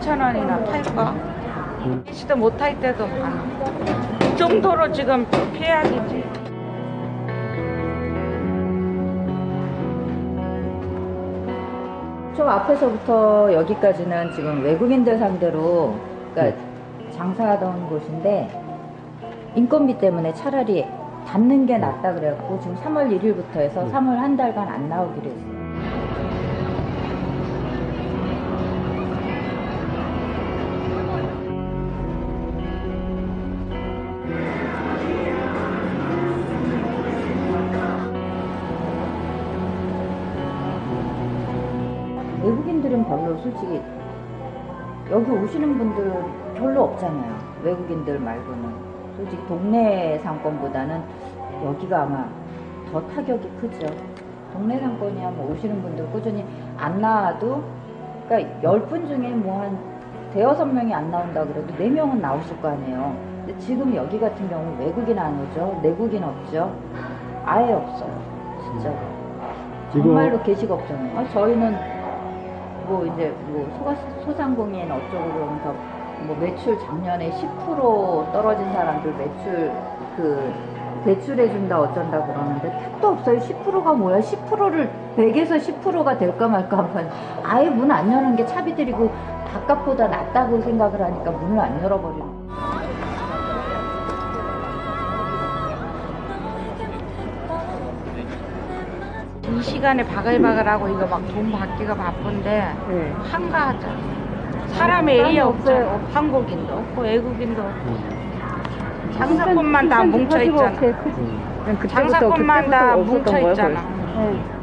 2천 원이나 탈까? 시도 못탈 때도 많아. 이 정도로 지금 피해야겠지. 좀 앞에서부터 여기까지는 지금 외국인들 상대로 그러니까 장사하던 곳인데 인건비 때문에 차라리 닫는 게 낫다 그래갖고 지금 3월 1일부터 해서 3월 한 달간 안 나오기로 했어요. 외국인들은 별로 솔직히 여기 오시는 분들 별로 없잖아요. 외국인들 말고는 솔직히 동네 상권보다는 여기가 아마 더 타격이 크죠. 동네 상권이야 뭐 오시는 분들 꾸준히 안 나와도 그러니까 10분 중에 뭐 한 대여섯 명이 안 나온다 그래도 4명은 나오실 거 아니에요. 근데 지금 여기 같은 경우 외국인 안 오죠. 내국인 없죠. 아예 없어요. 진짜로. 정말로 계시가 없잖아요. 아, 저희는 뭐 이제 뭐 소상공인 어쩌고 그러면서 뭐 매출 작년에 10% 떨어진 사람들 매출 그 대출해준다 어쩐다 그러는데 택도 없어요. 10%가 뭐야? 10%를 100에서 10%가 될까 말까 한번 아예 문 안 여는 게 차비들이고 바깥보다 낫다고 생각을 하니까 문을 안 열어버리는 거예요. 이 시간에 바글바글하고 이거 막 돈 받기가 바쁜데 네. 한가하자. 사람이 사람이 애이 없어요. 한국인도 없고 외국인도 없고. 장사꾼만 다 뭉쳐 있잖아. 음. 장사꾼만 다 뭉쳐 있잖아. 네.